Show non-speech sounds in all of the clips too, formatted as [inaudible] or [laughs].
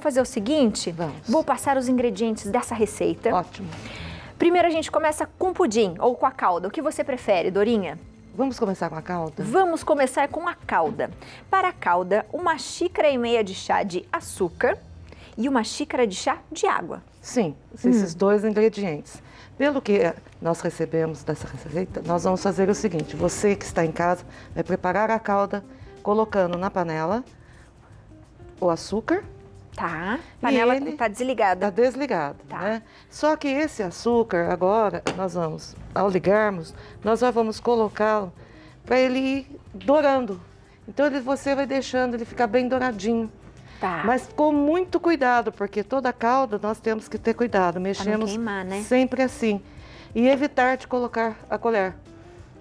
Vamos fazer o seguinte? Vamos. Vou passar os ingredientes dessa receita. Ótimo. Primeiro a gente começa com pudim ou com a calda. O que você prefere, Dorinha? Vamos começar com a calda? Vamos começar com a calda. Para a calda, uma xícara e meia de chá de açúcar e uma xícara de chá de água. Sim, esses dois ingredientes. Pelo que nós recebemos dessa receita, nós vamos fazer o seguinte: você que está em casa vai preparar a calda colocando na panela o açúcar, Tá. Panela ele tá desligada. está desligado, Tá. né? Só que esse açúcar agora nós vamos, ao ligarmos, nós já vamos colocá-lo para ele ir dourando. Então ele, você vai deixando ele ficar bem douradinho. Tá. Mas com muito cuidado, porque toda calda nós temos que ter cuidado. Mexemos queimar, né? sempre assim. E evitar de colocar a colher.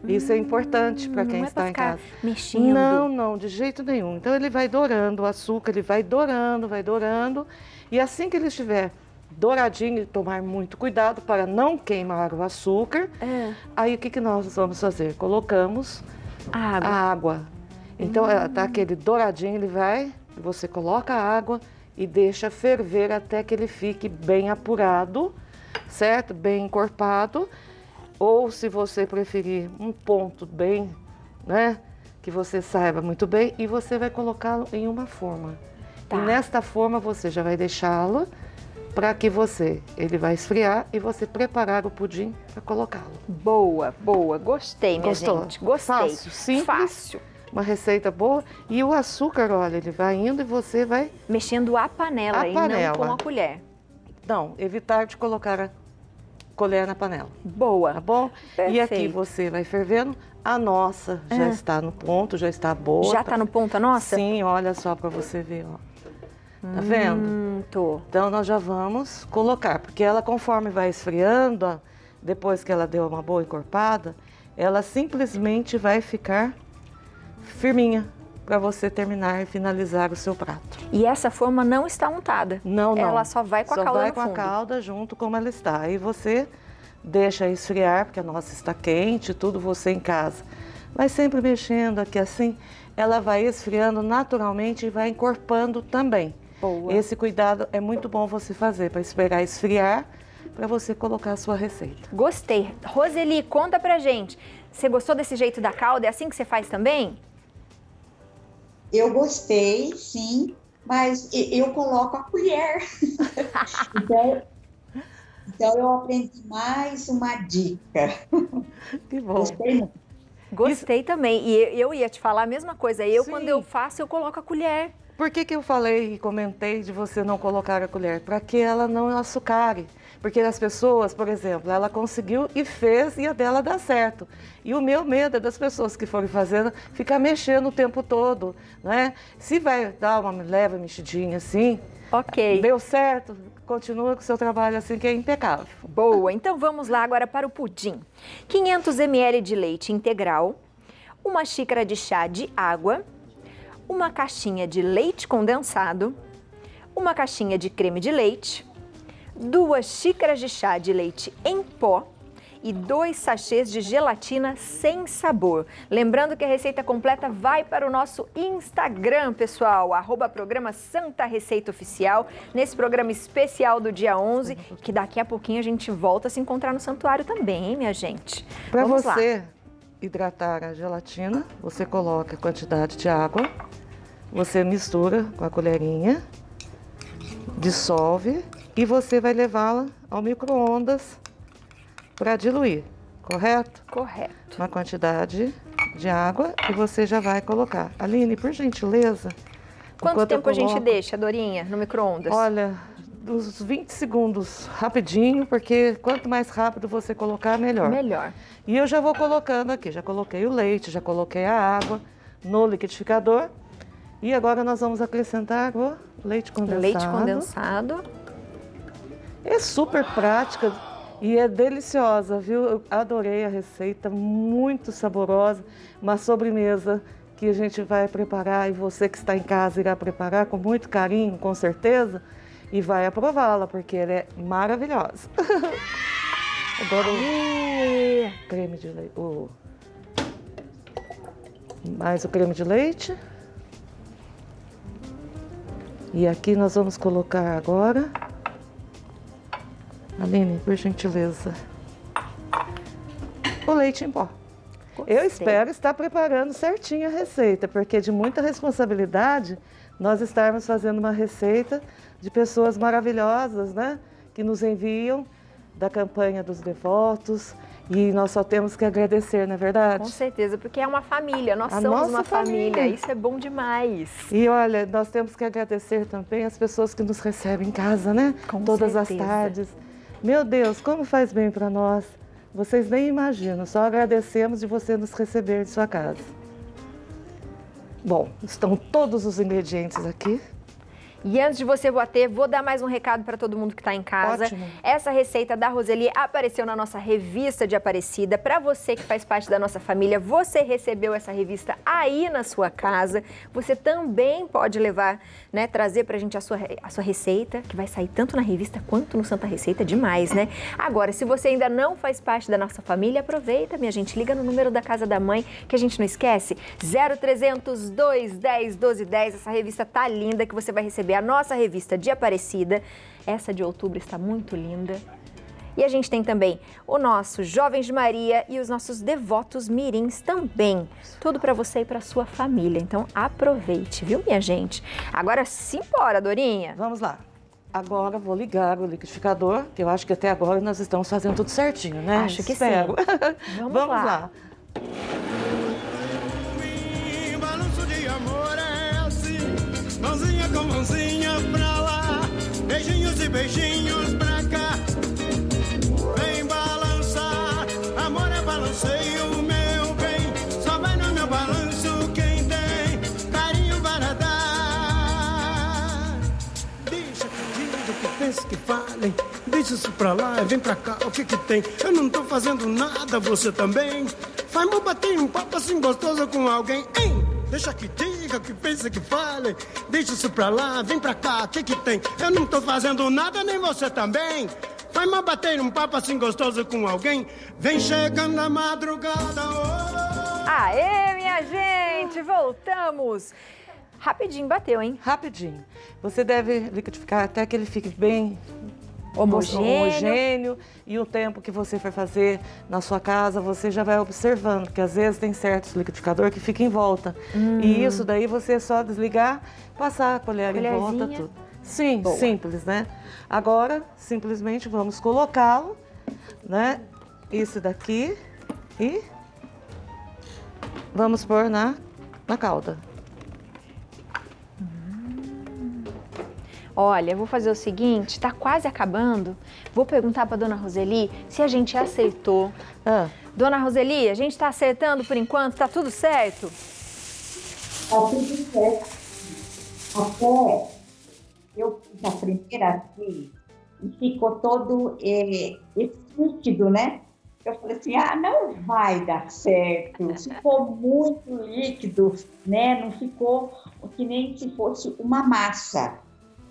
Isso é importante para quem não é está pra em casa. mexendo. Não, não, de jeito nenhum. Então ele vai dourando o açúcar, ele vai dourando, vai dourando. E assim que ele estiver douradinho, tomar muito cuidado para não queimar o açúcar. É. Aí o que, que nós vamos fazer? Colocamos Água. a água. Então, ela tá aquele douradinho, ele vai, você coloca a água e deixa ferver até que ele fique bem apurado, certo? Bem encorpado. Ou se você preferir um ponto bem, né? Que você saiba muito bem, e você vai colocá-lo em uma forma. Tá. E nesta forma você já vai deixá-lo para que você, ele vai esfriar e você preparar o pudim para colocá-lo. Boa, boa. Gostei, minha Gostou? gente. Gostei. Fácil, simples. Fácil. Uma receita boa. E o açúcar, olha, ele vai indo e você vai. Mexendo a panela A e não panela. com a colher. Não, evitar de colocar a colher na panela. Boa. Tá bom? E aqui Perfeito. você vai fervendo. A nossa já Ah. está no ponto, já está boa. Já tá no ponto a nossa? Sim, olha só para você ver, ó. Tá vendo? Hum, tô. Então nós já vamos colocar, porque ela conforme vai esfriando, ó, depois que ela deu uma boa encorpada, ela simplesmente vai ficar firminha para você terminar e finalizar o seu prato. E essa forma não está untada. Não, não. Ela só vai com a Só calda vai no com fundo. a calda junto como ela está. Aí você deixa esfriar, porque a nossa está quente, tudo você em casa. Vai sempre mexendo aqui assim, ela vai esfriando naturalmente e vai encorpando também. Boa. Esse cuidado é muito bom você fazer para esperar esfriar para você colocar a sua receita. Gostei. Roseli, conta pra gente. Você gostou desse jeito da calda? É assim que você faz também? Eu gostei, sim, mas eu coloco a colher. [laughs] então, então eu aprendi mais uma dica. Que bom. Gostei muito. Gostei também. E eu ia te falar a mesma coisa. Eu, Sim. quando eu faço, eu coloco a colher. Por que, que eu falei e comentei de você não colocar a colher? Para que ela não açucare. Porque as pessoas, por exemplo, ela conseguiu e fez e a dela dá certo. E o meu medo é das pessoas que forem fazendo ficar mexendo o tempo todo, né? Se vai dar uma leve mexidinha assim, Ok. deu certo, continua com o seu trabalho assim que é impecável. Boa, então vamos lá agora para o pudim. 500 ml de leite integral, uma xícara de chá de água, uma caixinha de leite condensado, uma caixinha de creme de leite, duas xícaras de chá de leite em pó e dois sachês de gelatina sem sabor. Lembrando que a receita completa vai para o nosso Instagram, pessoal, arroba programa Santa Receita Oficial, nesse programa especial do dia 11, que daqui a pouquinho a gente volta a se encontrar no santuário também, hein, minha gente? Para Vamos lá. você hidratar a gelatina, você coloca a quantidade de água, você mistura com a colherinha, dissolve e você vai levá-la ao micro-ondas para diluir, correto? Correto. Uma quantidade de água e você já vai colocar. Aline, por gentileza. Quanto tempo a gente coloco- deixa, Dorinha, no micro-ondas? Olha, uns 20 segundos, rapidinho, porque quanto mais rápido você colocar, melhor. Melhor. E eu já vou colocando aqui, já coloquei o leite, já coloquei a água no liquidificador. E agora nós vamos acrescentar o leite condensado. Leite condensado. É super prática e é deliciosa, viu? Eu adorei a receita, muito saborosa. Uma sobremesa que a gente vai preparar e você que está em casa irá preparar com muito carinho, com certeza, e vai aprová-la, porque ela é maravilhosa. [laughs] Agora o creme de leite. O... Mais o creme de leite. E aqui nós vamos colocar agora. Aline, por gentileza. O leite em pó. Eu espero estar preparando certinho a receita, porque é de muita responsabilidade nós estarmos fazendo uma receita de pessoas maravilhosas, né? Que nos enviam da campanha dos devotos. E nós só temos que agradecer, não é verdade? Com certeza, porque é uma família, nós a somos uma família. família. isso é bom demais. E olha, nós temos que agradecer também as pessoas que nos recebem em casa, né? Com Todas certeza. as tardes. Meu Deus, como faz bem para nós. Vocês nem imaginam, só agradecemos de você nos receber em sua casa. Bom, estão todos os ingredientes aqui. E antes de você bater, vou dar mais um recado para todo mundo que está em casa. Ótimo. Essa receita da Roseli apareceu na nossa revista de Aparecida. Para você que faz parte da nossa família, você recebeu essa revista aí na sua casa. Você também pode levar, né, trazer para a gente a sua, a sua receita, que vai sair tanto na revista quanto no Santa Receita, demais, né? Agora, se você ainda não faz parte da nossa família, aproveita, minha gente, liga no número da Casa da Mãe, que a gente não esquece, 0300 210 1210. Essa revista tá linda que você vai receber a nossa revista de Aparecida. Essa de outubro está muito linda. E a gente tem também o nosso Jovens de Maria e os nossos devotos mirins também. Tudo para você e para sua família. Então aproveite, viu, minha gente? Agora simbora, Dorinha. Vamos lá. Agora vou ligar o liquidificador, que eu acho que até agora nós estamos fazendo tudo certinho, né? Acho que Espero. sim. [laughs] Vamos, Vamos lá. lá. Mãozinha com mãozinha pra lá, beijinhos e beijinhos pra cá. Vem balançar, amor é balanceio, meu bem. Só vai no meu balanço quem tem carinho para dar. Deixa que diga, que pense, que falem. Deixa isso pra lá, vem pra cá, o que que tem? Eu não tô fazendo nada, você também. Faz mal bater um papo assim gostoso com alguém, hein? Deixa que diga, que pense, que fale. Deixa isso pra lá, vem pra cá, o que que tem? Eu não tô fazendo nada, nem você também. Vai mal bater um papo assim gostoso com alguém. Vem chegando a madrugada. Oh. Aê, minha gente, voltamos. Rapidinho bateu, hein? Rapidinho. Você deve liquidificar até que ele fique bem Homogêneo. homogêneo. E o tempo que você for fazer na sua casa, você já vai observando, que às vezes tem certos liquidificador que fica em volta. Hum. E isso daí você é só desligar, passar a colher em volta, tudo. Sim, Boa. simples, né? Agora, simplesmente vamos colocá-lo, né? Isso daqui e vamos pôr na, na calda. Olha, eu vou fazer o seguinte, tá quase acabando. Vou perguntar para dona Roseli se a gente aceitou. Ah, Dona Roseli, a gente tá acertando por enquanto, tá tudo certo? Tá tudo certo. Até eu fiz a primeira vez e ficou todo é, esse líquido, né? Eu falei assim, ah, não vai dar certo. Ficou muito líquido, né? Não ficou que nem se fosse uma massa.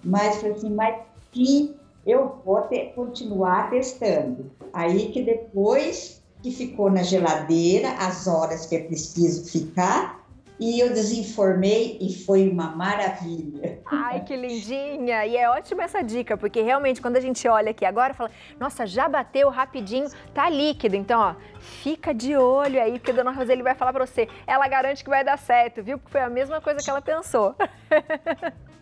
Mas falei assim, mas sim, eu vou ter, continuar testando. Aí que depois que ficou na geladeira, as horas que é preciso ficar, e eu desinformei e foi uma maravilha. Ai, que lindinha! E é ótima essa dica, porque realmente quando a gente olha aqui agora, fala, nossa, já bateu rapidinho, tá líquido. Então, ó, fica de olho aí, porque a dona Roseli vai falar pra você. Ela garante que vai dar certo, viu? Porque foi a mesma coisa que ela pensou. [laughs]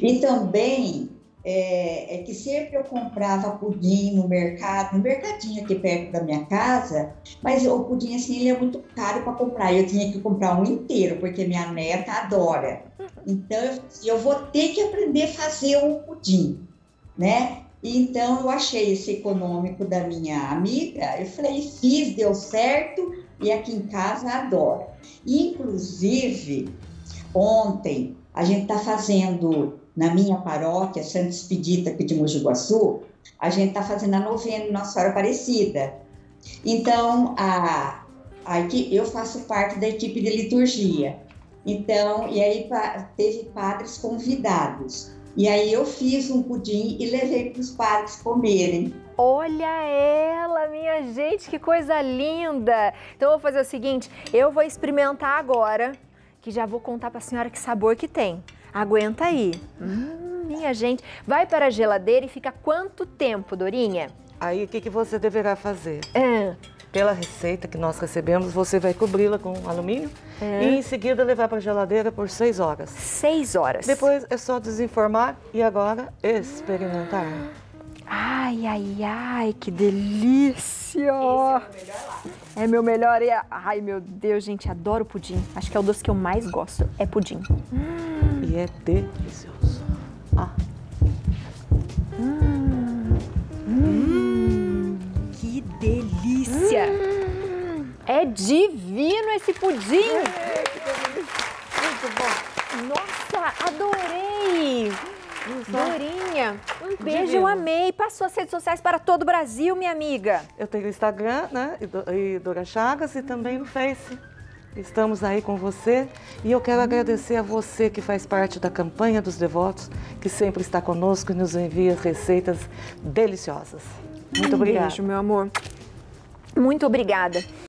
E também é, é que sempre eu comprava pudim no mercado, no mercadinho aqui perto da minha casa, mas o pudim assim ele é muito caro para comprar. Eu tinha que comprar um inteiro porque minha neta adora. Então eu, eu vou ter que aprender a fazer um pudim, né? Então eu achei esse econômico da minha amiga, eu falei, fiz, deu certo e aqui em casa adora. Inclusive, ontem a gente está fazendo na minha paróquia, Santa Expedita aqui de Mogi a gente está fazendo a novena Nossa Senhora Aparecida. Então, a, a eu faço parte da equipe de liturgia. Então, e aí teve padres convidados. E aí eu fiz um pudim e levei para os padres comerem. Olha ela, minha gente, que coisa linda! Então eu vou fazer o seguinte, eu vou experimentar agora, que já vou contar pra senhora que sabor que tem. Aguenta aí. Hum, minha gente. Vai para a geladeira e fica quanto tempo, Dorinha? Aí o que, que você deverá fazer? Ah, Pela receita que nós recebemos, você vai cobri-la com alumínio e em seguida levar para a geladeira por 6 horas. seis horas. Depois é só desenformar e agora experimentar. Ai, ai, ai, que delícia! é meu melhor. É... Ai, meu Deus, gente, adoro pudim. Acho que é o doce que eu mais gosto. É pudim. E é delicioso. Ah, Que delícia! É divino esse pudim! muito bom. Nossa, adorei! Dorinha, um beijo, eu amei. Passou as redes sociais para todo o Brasil, minha amiga. Eu tenho o Instagram, né? E, do, Dora Chagas e também no Face. Estamos aí com você e eu quero agradecer a você que faz parte da campanha dos devotos, que sempre está conosco e nos envia receitas deliciosas. Muito Um obrigada. Beijo, meu amor. Muito obrigada.